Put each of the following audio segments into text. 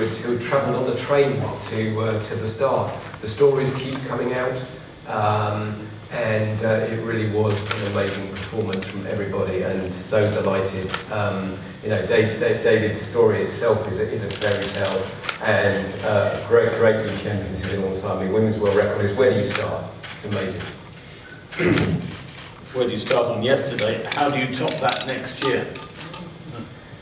who who travelled on the train to, uh, to the start. The stories keep coming out, um, and uh, it really was an amazing performance from everybody, and so delighted. Um, you know, Dave, Dave, David's story itself is a, is a fairy tale, and uh, great, great new champion sitting alongside me. Women's world record is where do you start? It's amazing. where do you start on yesterday? How do you top that next year?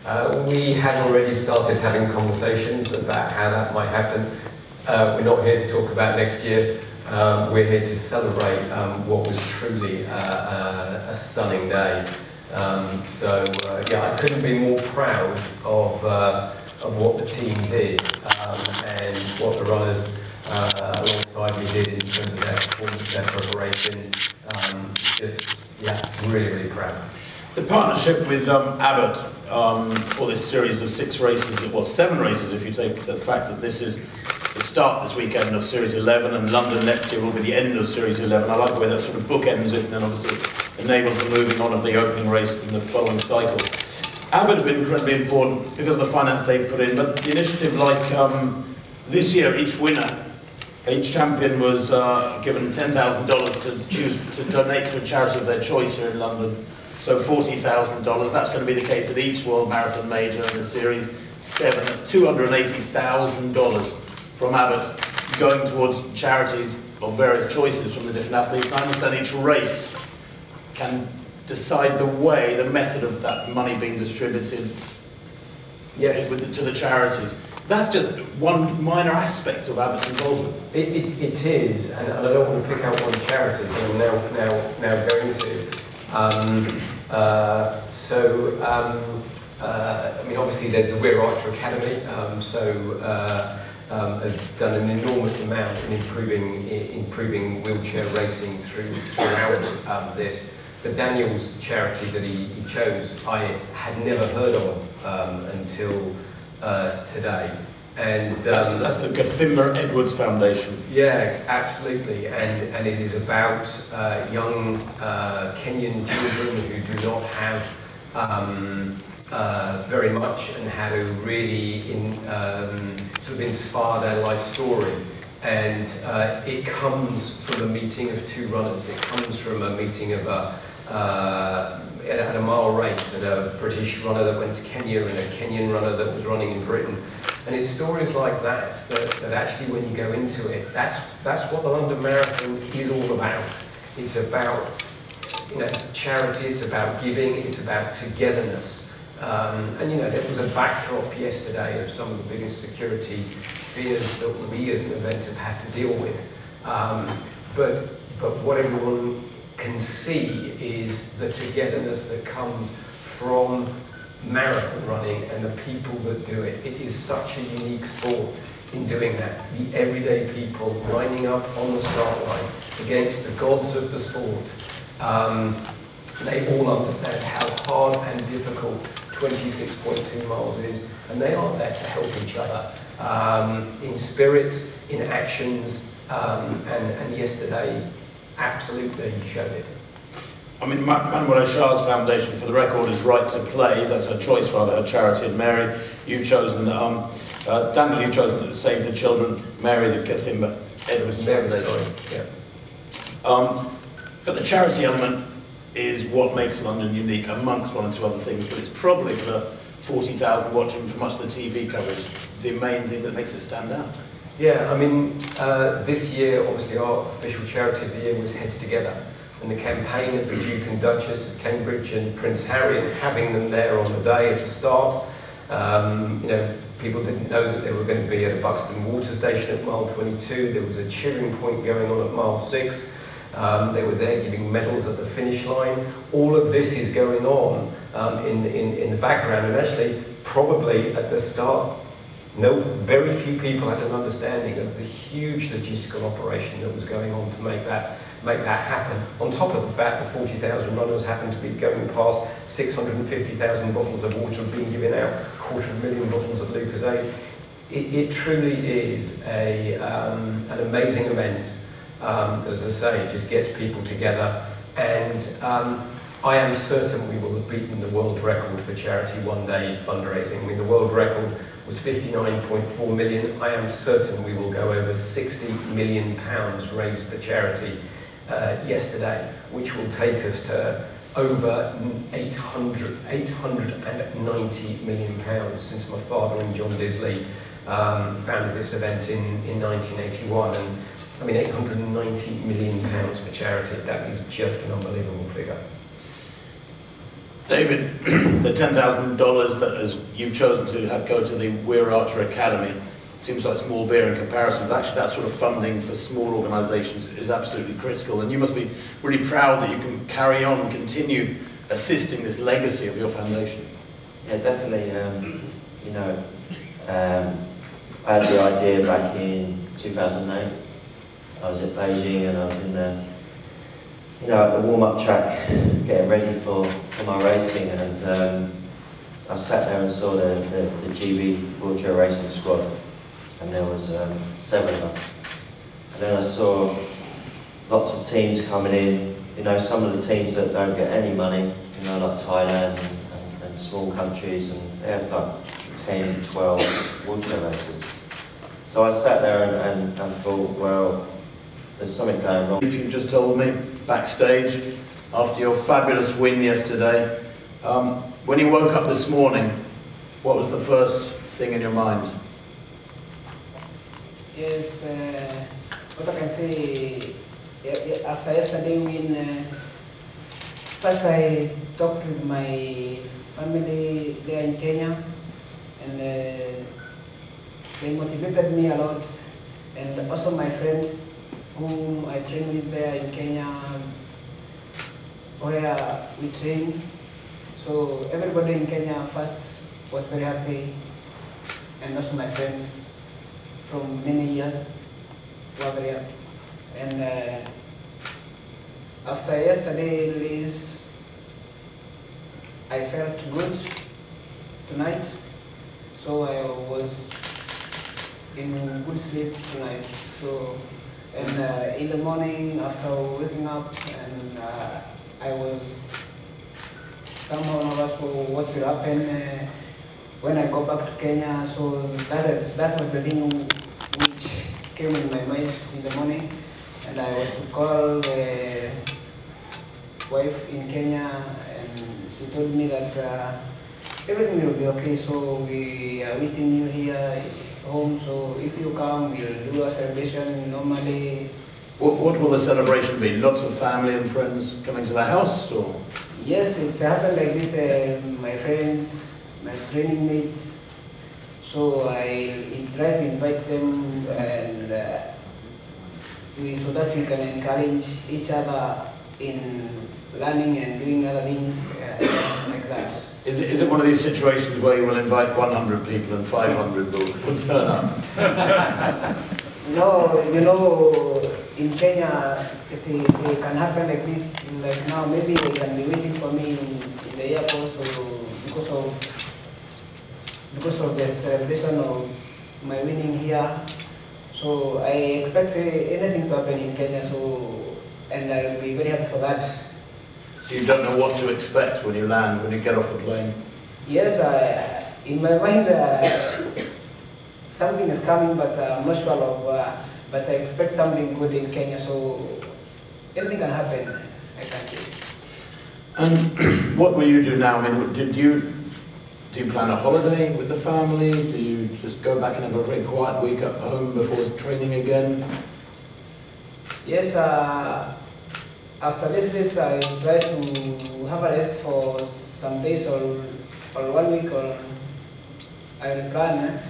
Uh, we have already started having conversations about how that might happen. Uh, we're not here to talk about next year. Um, we're here to celebrate um, what was truly uh, uh a stunning day. Um, so uh, yeah, I couldn't be more proud of, of what the team did um, and what the runners alongside me did in terms of their performance, their preparation. Um, just, yeah, really, really proud. The partnership with um, Abbott um, for this series of six races, well, seven races if you take the fact that this is the start this weekend of Series 11 and London next year will be the end of Series 11. I like the way that sort of bookends it and then obviously enables the moving on of the opening race in the following cycle. Abbott have been incredibly important because of the finance they've put in, but the initiative like um, this year, each winner, each champion was uh, given $10,000 to choose to donate to a charity of their choice here in London. So $40,000, that's going to be the case at each World Marathon Major in the Series 7. That's $280,000 from Abbott going towards charities of various choices from the different athletes. And I understand each race can decide the way, the method of that money being distributed yes. the, to the charities. That's just one minor aspect of Abbott's involvement. It, it, it is, and, and I don't want to pick out one charity, but I'm now, now, now going to. Um, uh, so, um, uh, I mean, obviously there's the Weir Archer Academy, um, so uh, um, has done an enormous amount in improving, in improving wheelchair racing through, throughout um, this. But Daniel's charity that he, he, chose, I had never heard of um, until uh, today. And um, that's, that's, the Gathimba Edwards Foundation. Yeah, absolutely. And and it is about uh, young uh, Kenyan children who do not have um, uh, very much and how to really in, um, sort of inspire their life story. And uh, it comes from a meeting of two runners. It comes from a meeting of a uh, at a mile race and a British runner that went to Kenya and a Kenyan runner that was running in Britain. And it's stories like that, that that actually when you go into it, that's that's what the London Marathon is all about. It's about you know charity, it's about giving, it's about togetherness. Um, and you know there was a backdrop yesterday of some of the biggest security fears that we as an event have had to deal with. Um, but but what everyone can see is the togetherness that comes from marathon running and the people that do it. It is such a unique sport in doing that. The everyday people lining up on the start line against the gods of the sport. Um, they all understand how hard and difficult 26.2 miles is, and they are there to help each other um, in spirit, in actions, um, and, and yesterday absolutely showed it. I mean, Manuela Schär's foundation, for the record, is Right to Play. That's her choice, rather, her charity. And Mary, you've chosen, um, uh, Daniel, you've chosen Save the Children. Mary, the Gathimba Edwards Mary, sorry. Yeah. Um, but the charity element is what makes London unique, amongst one or two other things. But it's probably for the 40,000 watching for much of the TV coverage, the main thing that makes it stand out. Yeah, I mean, uh, this year, obviously, our official charity of the year was Heads Together. And the campaign of the Duke and Duchess of Cambridge and Prince Harry and having them there on the day at the start. Um, you know, people didn't know that they were going to be at a Buxton water station at mile 22. There was a cheering point going on at mile 6. Um, they were there giving medals at the finish line. All of this is going on um, in, in, in the background. And actually, probably at the start, no, very few people had an understanding of the huge logistical operation that was going on to make that make that happen. On top of the fact that 40,000 runners happened to be going past 650,000 bottles of water being given out, quarter of a million bottles of Lucozade. It, it truly is a, um, an amazing event um, that, as I say, just gets people together. And um, I am certain we will have beaten the world record for charity one day fundraising. I mean, the world record was 59.4 million. I am certain we will go over 60 million pounds raised for charity uh, yesterday, which will take us to over 800, 890 million pounds since my father and John Disley um, founded this event in, in 1981. And I mean, 890 million pounds for charity, that is just an unbelievable figure. David, the $10,000 that has, you've chosen to have go to the Weir Archer Academy seems like small beer in comparison, but actually that sort of funding for small organisations is absolutely critical. And you must be really proud that you can carry on and continue assisting this legacy of your foundation. Yeah, definitely. Um, you know, um, I had the idea back in 2008. I was at Beijing and I was in the you know, at the warm-up track, getting ready for, for my racing, and um, I sat there and saw the, the, the GB wheelchair racing squad, and there was um, seven of us. And then I saw lots of teams coming in, you know, some of the teams that don't get any money, you know, like Thailand and, and, and small countries, and they have like 10, 12 wheelchair races. So I sat there and, and, and thought, well, there's something going wrong. You just told me backstage after your fabulous win yesterday. Um, when you woke up this morning, what was the first thing in your mind? Yes, uh, what I can say, after yesterday win, uh, first I talked with my family there in Kenya, and uh, they motivated me a lot, and also my friends whom I train with there in Kenya, where we train. So everybody in Kenya first was very happy, and also my friends from many years very. And uh, after yesterday release, I felt good tonight, so I was in good sleep tonight. So and uh, in the morning, after waking up, and uh, I was somehow nervous for what will happen uh, when I go back to Kenya. So that that was the thing which came in my mind in the morning, and I was to call the wife in Kenya, and she told me that uh, everything will be okay. So we are waiting you here home. So if you come, we'll do a celebration normally. What, what will the celebration be? Lots of family and friends coming to the house, or? Yes, it happened like this. Uh, my friends, my training mates. So I try to invite them and uh, we, so that we can encourage each other in learning and doing other things uh, like that. Is it, is it one of these situations where you will invite 100 people and 500 will, will turn up? no, you know, in Kenya, it, it, can happen like this. Like now, maybe they can be waiting for me in, in the airport so because of because of the celebration of my winning here. So I expect anything to happen in Kenya. So and I will be very happy for that. So you don't know what to expect when you land, when you get off the plane? Yes, uh, in my mind, uh, something is coming, but uh, I'm not sure of, uh, but I expect something good in Kenya, so anything can happen, I can say. And what will you do now? I mean, did you, do you plan a holiday with the family? Do you just go back and have a very quiet week at home before training again? Yes, uh, after this race, I try to have a rest for some days or, or one week or I will plan. Eh?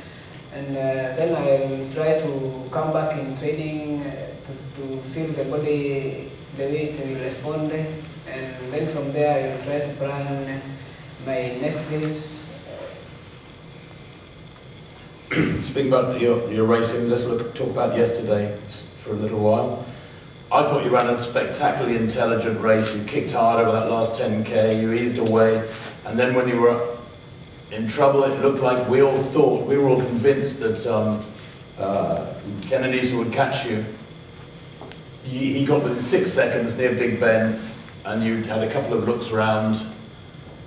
And uh, then I will try to come back in training uh, to, to feel the body the way it will respond. And then from there I will try to plan my next race. Speaking about your, your racing, let's look, talk about yesterday for a little while. I thought you ran a spectacularly intelligent race. You kicked hard over that last 10k, you eased away, and then when you were in trouble, it looked like we all thought, we were all convinced that um, uh, Kenenisa would catch you. He, he got within six seconds near Big Ben, and you had a couple of looks around,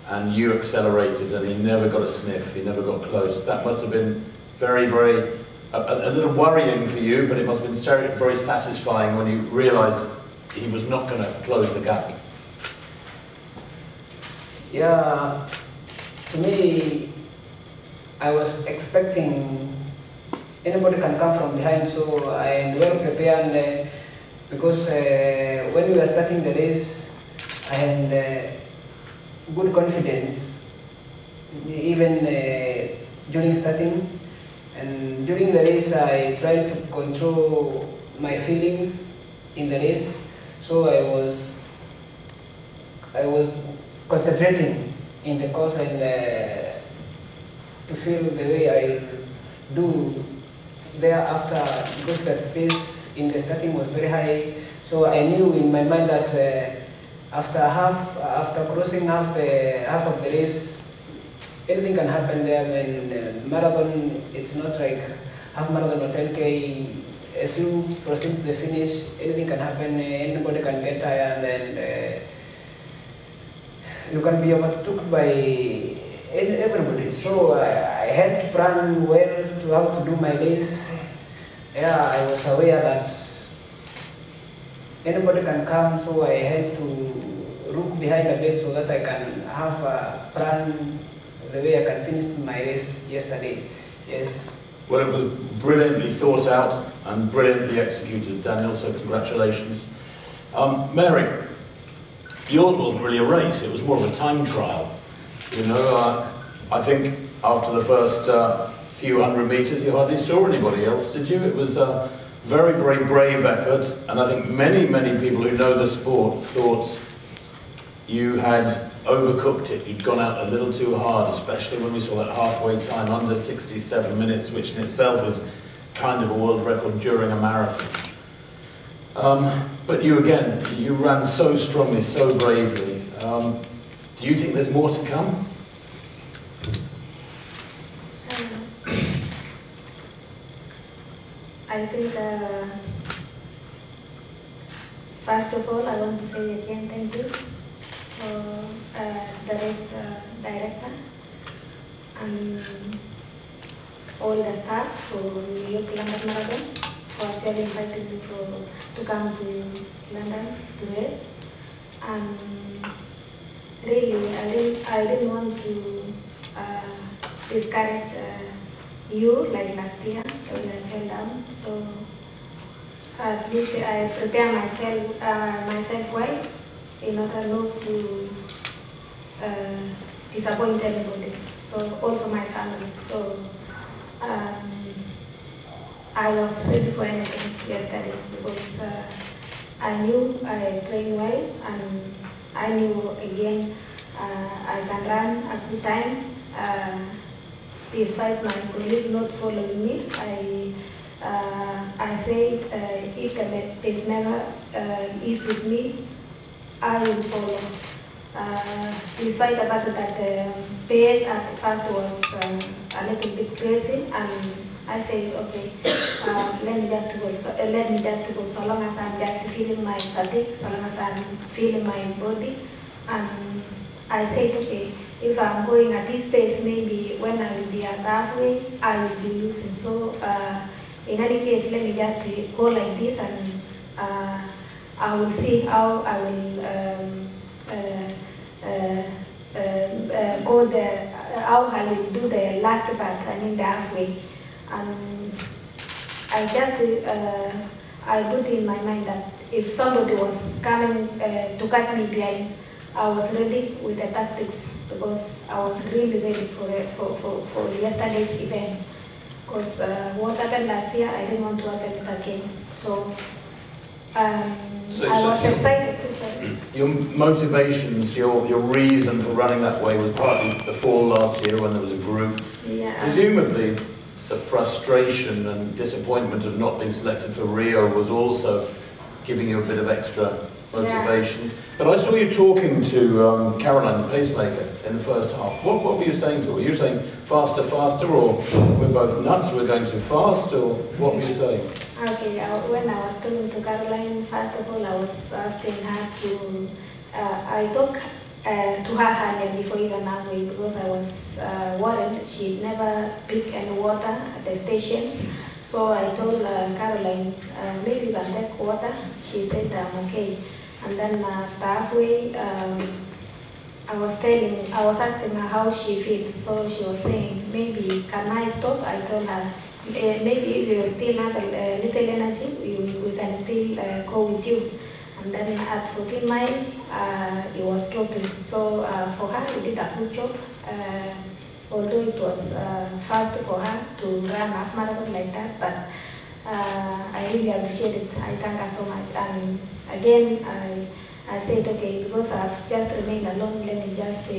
and you accelerated and he never got a sniff, he never got close. That must have been very, very, a, a little worrying for you, but it must have been very satisfying when you realised he was not going to close the gap. Yeah, to me, I was expecting anybody can come from behind, so I am well prepared uh, because uh, when we were starting the race, I had uh, good confidence, even uh, during starting. And during the race, I tried to control my feelings in the race. So I was, I was concentrating in the course and uh, to feel the way I do thereafter because the pace in the starting was very high. So I knew in my mind that uh, after half, after crossing half the half of the race, anything can happen there. When uh, marathon, it's not like half marathon or 10k as you proceed to the finish, anything can happen, anybody can get tired and uh, you can be overtook by everybody. So I, I had to plan well to how to do my race. Yeah, I was aware that anybody can come, so I had to look behind a bit so that I can have a plan the way I can finish my race yesterday. Yes. Well, it was brilliantly thought out and brilliantly executed, Daniel, so congratulations. Um, Mary, yours wasn't really a race, it was more of a time trial. You know, uh, I think after the first uh, few hundred metres you hardly saw anybody else, did you? It was a very, very brave effort, and I think many, many people who know the sport thought you had overcooked it. You'd gone out a little too hard, especially when we saw that halfway time under 67 minutes, which in itself is kind of a world record during a marathon. Um, but you again, you ran so strongly, so bravely. Um, do you think there's more to come? I think, uh, first of all, I want to say again thank you uh, to the race director and all the staff for New York London Marathon for inviting me for, to come to London to race. And really, I didn't, I didn't want to uh, discourage uh, you like last year when I fell down. So at least I prepare myself uh, myself well in order not to uh, disappoint anybody. So also my family. So um, I was ready for anything yesterday because uh, I knew I trained well and I knew again uh, I can run a good time. Uh, despite my colleague not following me, I uh, I said uh, if the pacemaker uh, is with me, I will follow. Uh, despite the fact that the pace at first was um, a little bit crazy, and I said, okay, uh, let me just go. So uh, let me just go. So long as I'm just feeling my fatigue, so long as I'm feeling my body, and I said, okay, if I'm going at this pace, maybe when I will be at halfway, I will be losing. So uh, in any case, let me just go like this, and uh, I will see how I will. Um, uh, uh, uh, go the, how I will do the last part, I mean the halfway. And I just, I put in my mind that if somebody was coming to cut me behind, I was ready with the tactics because I was really ready for, for, for, for yesterday's event. Because uh, what happened last year, I didn't want to happen it again. So um, so, I was excited. Your motivations, your, your reason for running that way was partly the fall last year when there was a group. Yeah. Presumably, the frustration and disappointment of not being selected for Rio was also giving you a bit of extra motivation. Yeah. But I saw you talking to um, Caroline, the pacemaker, in the first half. What, what were you saying to her? Were you saying faster, faster, or we're both nuts, we're going too fast, or what were you saying? Okay, uh, when I was talking to Caroline, first of all, I was asking her to, uh, I talk uh, to her earlier before even halfway because I was uh, worried she'd never pick any water at the stations. So I told uh, Caroline, uh, maybe you can take water. She said, I'm okay. And then after halfway, um, I was telling, I was asking her how she feels. So she was saying, maybe can I stop? I told her, "Eh, maybe if you still have a, little energy, we, we can still uh, go with you. And then at 14 mile, uh, it was dropping. So uh, for her, we did a good job. Uh, although it was fast for her to run half marathon like that, but I really appreciate it. I thank her so much. And again, I, I said, okay, because I've just remained alone, let me just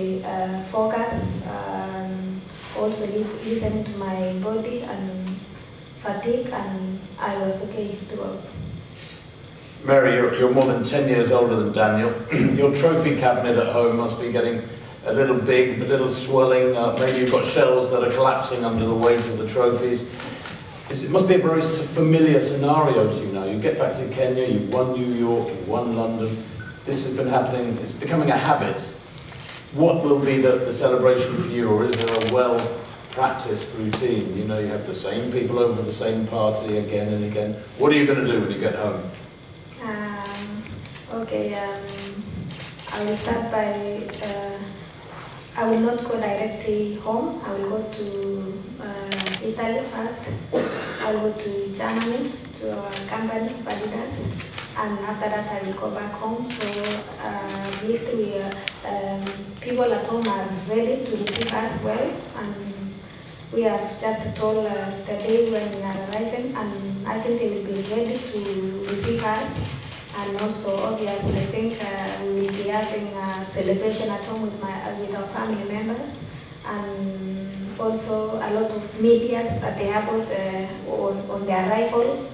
focus, um, also lit- listen to my body and fatigue, and I was okay. Mary, you're, you're more than 10 years older than Daniel. Your trophy cabinet at home must be getting a little big, a little swelling. Uh, maybe you've got shelves that are collapsing under the weight of the trophies. It's- It must be a very familiar scenario to you now. You get back to Kenya, you've won New York, you've won London. This has been happening, it's becoming a habit. What will be the, the celebration for you, or is there a well-practiced routine? You know, you have the same people over the same party again and again. What are you going to do when you get home? Um, okay, um, I will start by, uh, I will not go directly home. I will go to uh, Italy first. I will go to Germany to our company, Adidas. And after that, I will go back home. So uh, at least we, um, people at home are ready to receive us well. And we have just told uh, the day when we are arriving, and I think they will be ready to receive us. And also, obviously, I think uh, we will be having a celebration at home with, my, uh, with our family members, and also a lot of medias at the airport uh, on, on the arrival.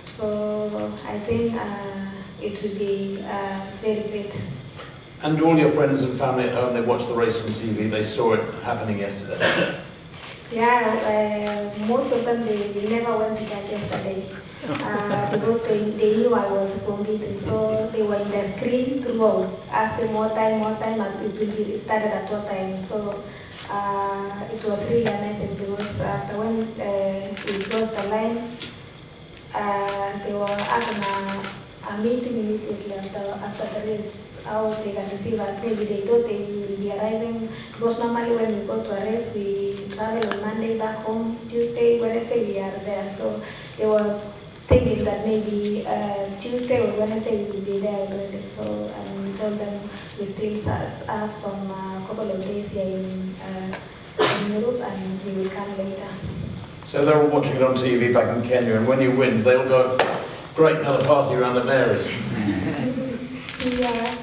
So I think uh, it will be uh, very great. And all your friends and family at home, they watched the race on TV, they saw it happening yesterday. Yeah, uh, most of them they never went to church yesterday uh, because they, they knew I was competing. So they were in the screen throughout, asking more time, more time, and it will be started at what time. So uh, it was really amazing because after when uh, we crossed the line, uh, they were having a, meeting immediately after after the race, how they can receive us. Maybe they thought they will be arriving because normally when we go to a race, we travel on Monday back home, Tuesday, Wednesday we are there. So they was thinking that maybe uh, Tuesday or Wednesday we will be there already. So we told them we still have some uh, couple of days here in, uh, in Europe and we will come later. So they're watching it on TV back in Kenya, and when you win, they'll go, great, another party around the Marys. Yeah.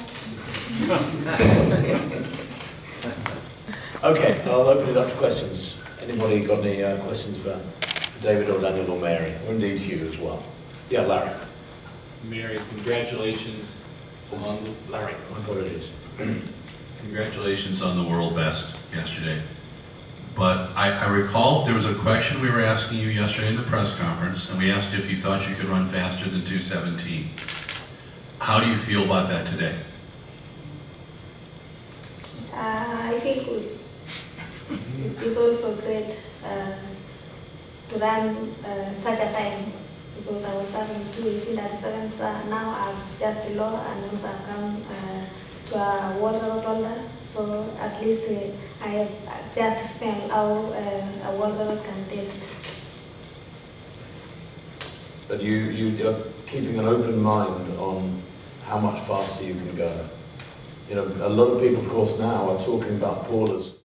Okay, I'll open it up to questions. Anybody got any uh, questions for David or Daniel or Mary, or indeed Hugh as well? Yeah, Larry. Mary, congratulations on, Larry, my apologies. Congratulations on the world best yesterday. But I, I recall there was a question we were asking you yesterday in the press conference, and we asked if you thought you could run faster than 217. How do you feel about that today? Uh, I feel good. It is also great uh, to run uh, such a time because I was having two 1837, so now I've just low and also I've come uh, to a record holder. So at least uh, I have just smell how uh, a world record can taste. But you, you are keeping an open mind on how much faster you can go. You know, a lot of people, of course, now are talking about Paula's